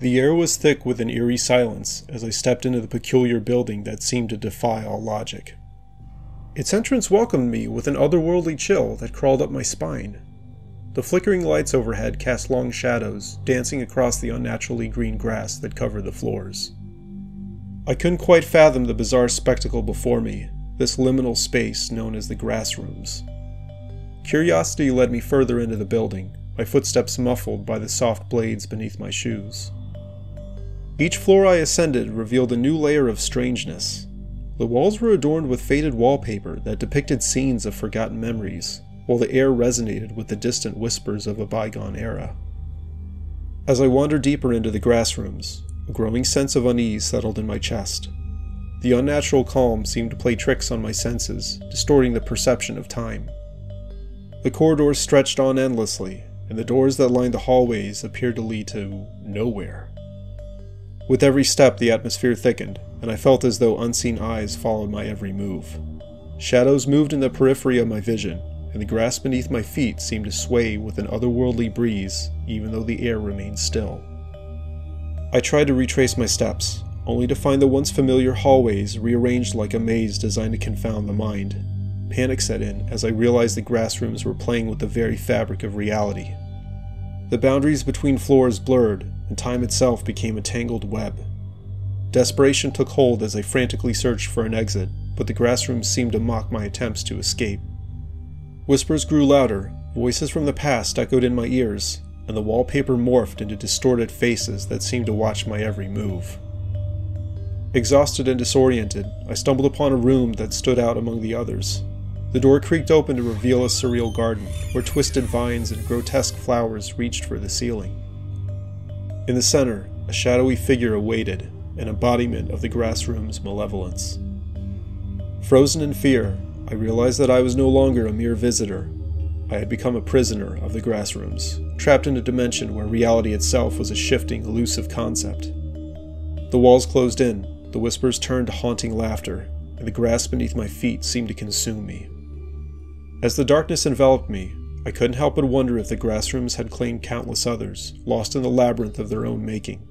The air was thick with an eerie silence as I stepped into the peculiar building that seemed to defy all logic. Its entrance welcomed me with an otherworldly chill that crawled up my spine. The flickering lights overhead cast long shadows, dancing across the unnaturally green grass that covered the floors. I couldn't quite fathom the bizarre spectacle before me, this liminal space known as the grass rooms. Curiosity led me further into the building, my footsteps muffled by the soft blades beneath my shoes. Each floor I ascended revealed a new layer of strangeness. The walls were adorned with faded wallpaper that depicted scenes of forgotten memories, while the air resonated with the distant whispers of a bygone era. As I wandered deeper into the grass rooms, a growing sense of unease settled in my chest. The unnatural calm seemed to play tricks on my senses, distorting the perception of time. The corridors stretched on endlessly, and the doors that lined the hallways appeared to lead to nowhere. With every step, the atmosphere thickened, and I felt as though unseen eyes followed my every move. Shadows moved in the periphery of my vision, and the grass beneath my feet seemed to sway with an otherworldly breeze, even though the air remained still. I tried to retrace my steps, only to find the once familiar hallways rearranged like a maze designed to confound the mind. Panic set in as I realized the grass rooms were playing with the very fabric of reality. The boundaries between floors blurred, and time itself became a tangled web. Desperation took hold as I frantically searched for an exit, but the grass rooms seemed to mock my attempts to escape. Whispers grew louder, voices from the past echoed in my ears, and the wallpaper morphed into distorted faces that seemed to watch my every move. Exhausted and disoriented, I stumbled upon a room that stood out among the others. The door creaked open to reveal a surreal garden, where twisted vines and grotesque flowers reached for the ceiling. In the center, a shadowy figure awaited, an embodiment of the grass room's malevolence. Frozen in fear, I realized that I was no longer a mere visitor. I had become a prisoner of the grass rooms, trapped in a dimension where reality itself was a shifting, elusive concept. The walls closed in, the whispers turned to haunting laughter, and the grass beneath my feet seemed to consume me. As the darkness enveloped me, I couldn't help but wonder if the grassrooms had claimed countless others, lost in the labyrinth of their own making.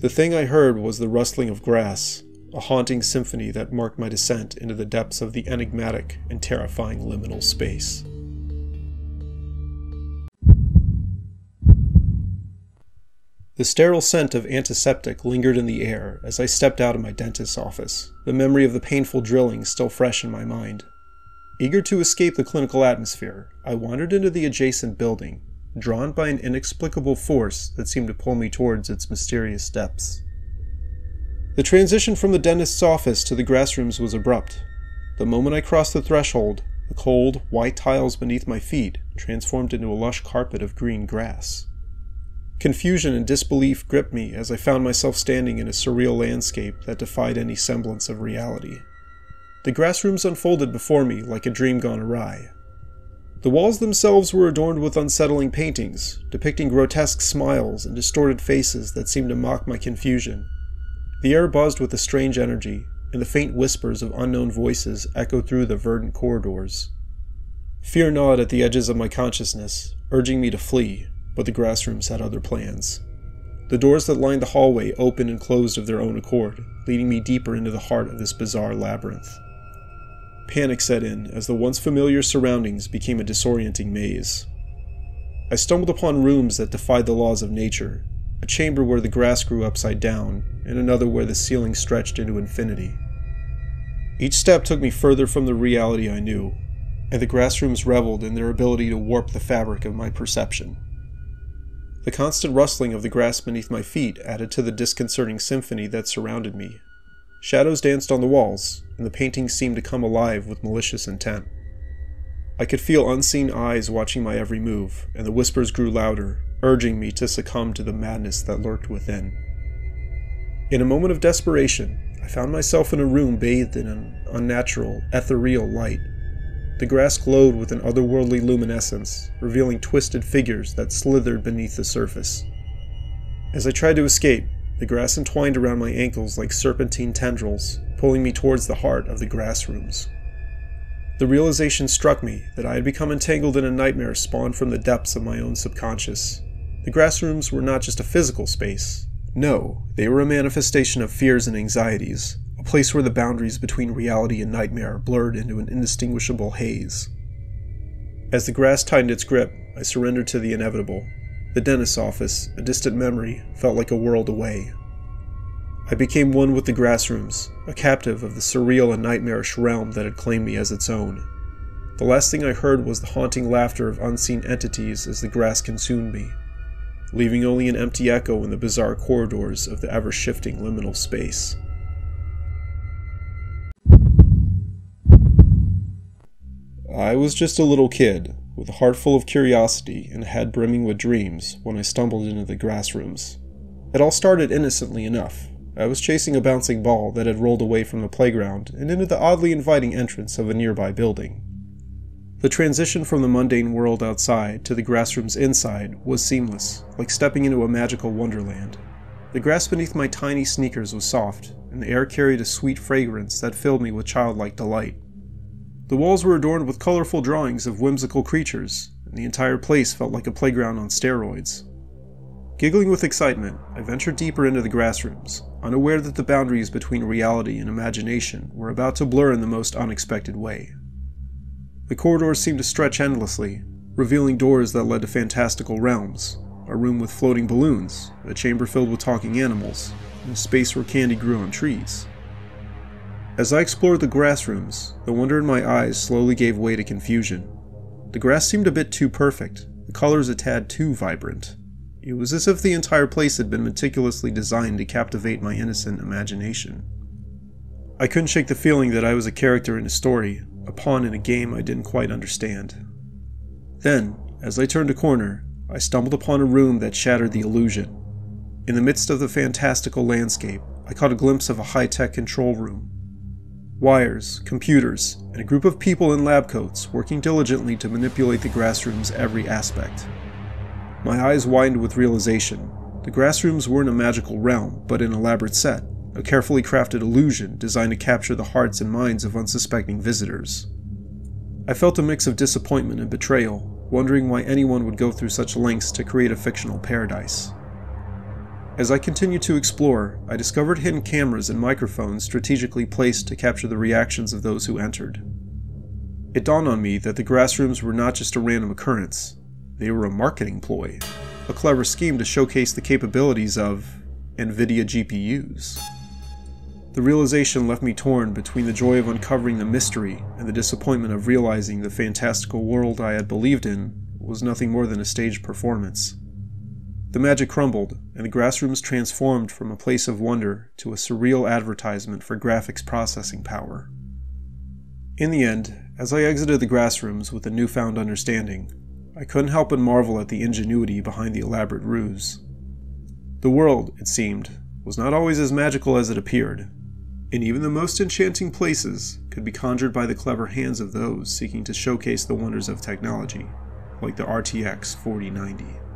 The thing I heard was the rustling of grass, a haunting symphony that marked my descent into the depths of the enigmatic and terrifying liminal space. The sterile scent of antiseptic lingered in the air as I stepped out of my dentist's office, the memory of the painful drilling still fresh in my mind. Eager to escape the clinical atmosphere, I wandered into the adjacent building, drawn by an inexplicable force that seemed to pull me towards its mysterious depths. The transition from the dentist's office to the grass rooms was abrupt. The moment I crossed the threshold, the cold, white tiles beneath my feet transformed into a lush carpet of green grass. Confusion and disbelief gripped me as I found myself standing in a surreal landscape that defied any semblance of reality. The grass rooms unfolded before me like a dream gone awry. The walls themselves were adorned with unsettling paintings, depicting grotesque smiles and distorted faces that seemed to mock my confusion the air buzzed with a strange energy, and the faint whispers of unknown voices echoed through the verdant corridors. Fear gnawed at the edges of my consciousness, urging me to flee, but the grass rooms had other plans. The doors that lined the hallway opened and closed of their own accord, leading me deeper into the heart of this bizarre labyrinth. Panic set in as the once familiar surroundings became a disorienting maze. I stumbled upon rooms that defied the laws of nature, a chamber where the grass grew upside down, and another where the ceiling stretched into infinity. Each step took me further from the reality I knew, and the grass rooms reveled in their ability to warp the fabric of my perception. The constant rustling of the grass beneath my feet added to the disconcerting symphony that surrounded me. Shadows danced on the walls, and the paintings seemed to come alive with malicious intent. I could feel unseen eyes watching my every move, and the whispers grew louder, urging me to succumb to the madness that lurked within. In a moment of desperation, I found myself in a room bathed in an unnatural, ethereal light. The grass glowed with an otherworldly luminescence, revealing twisted figures that slithered beneath the surface. As I tried to escape, the grass entwined around my ankles like serpentine tendrils, pulling me towards the heart of the grass rooms. The realization struck me that I had become entangled in a nightmare spawned from the depths of my own subconscious, the grass rooms were not just a physical space. No, they were a manifestation of fears and anxieties, a place where the boundaries between reality and nightmare blurred into an indistinguishable haze. As the grass tightened its grip, I surrendered to the inevitable. The dentist's office, a distant memory, felt like a world away. I became one with the grass rooms, a captive of the surreal and nightmarish realm that had claimed me as its own. The last thing I heard was the haunting laughter of unseen entities as the grass consumed me, leaving only an empty echo in the bizarre corridors of the ever shifting liminal space. I was just a little kid, with a heart full of curiosity and a head brimming with dreams when I stumbled into the grass rooms. It all started innocently enough, I was chasing a bouncing ball that had rolled away from the playground and into the oddly inviting entrance of a nearby building. The transition from the mundane world outside to the grassrooms inside was seamless, like stepping into a magical wonderland. The grass beneath my tiny sneakers was soft, and the air carried a sweet fragrance that filled me with childlike delight. The walls were adorned with colorful drawings of whimsical creatures, and the entire place felt like a playground on steroids. Giggling with excitement, I ventured deeper into the grassrooms, unaware that the boundaries between reality and imagination were about to blur in the most unexpected way. The corridors seemed to stretch endlessly, revealing doors that led to fantastical realms, a room with floating balloons, a chamber filled with talking animals, and a space where candy grew on trees. As I explored the grass rooms, the wonder in my eyes slowly gave way to confusion. The grass seemed a bit too perfect, the colors a tad too vibrant. It was as if the entire place had been meticulously designed to captivate my innocent imagination. I couldn't shake the feeling that I was a character in a story, a pawn in a game I didn't quite understand. Then, as I turned a corner, I stumbled upon a room that shattered the illusion. In the midst of the fantastical landscape, I caught a glimpse of a high tech control room. Wires, computers, and a group of people in lab coats working diligently to manipulate the grassroom's every aspect. My eyes widened with realization. The grassrooms weren't a magical realm, but an elaborate set, a carefully crafted illusion designed to capture the hearts and minds of unsuspecting visitors. I felt a mix of disappointment and betrayal, wondering why anyone would go through such lengths to create a fictional paradise. As I continued to explore, I discovered hidden cameras and microphones strategically placed to capture the reactions of those who entered. It dawned on me that the grassrooms were not just a random occurrence, they were a marketing ploy, a clever scheme to showcase the capabilities of NVIDIA GPUs. The realization left me torn between the joy of uncovering the mystery and the disappointment of realizing the fantastical world I had believed in was nothing more than a staged performance. The magic crumbled, and the grassrooms transformed from a place of wonder to a surreal advertisement for graphics processing power. In the end, as I exited the grassrooms with a newfound understanding, I couldn't help but marvel at the ingenuity behind the elaborate ruse. The world, it seemed, was not always as magical as it appeared, and even the most enchanting places could be conjured by the clever hands of those seeking to showcase the wonders of technology, like the RTX 4090.